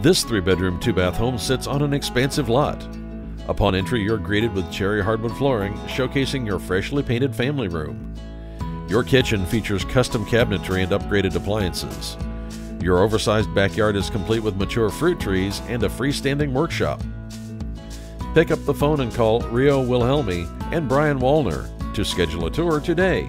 This three bedroom, two bath home sits on an expansive lot. Upon entry, you're greeted with cherry hardwood flooring, showcasing your freshly painted family room. Your kitchen features custom cabinetry and upgraded appliances. Your oversized backyard is complete with mature fruit trees and a freestanding workshop. Pick up the phone and call Rio Wilhelmi and Brian Wallner to schedule a tour today.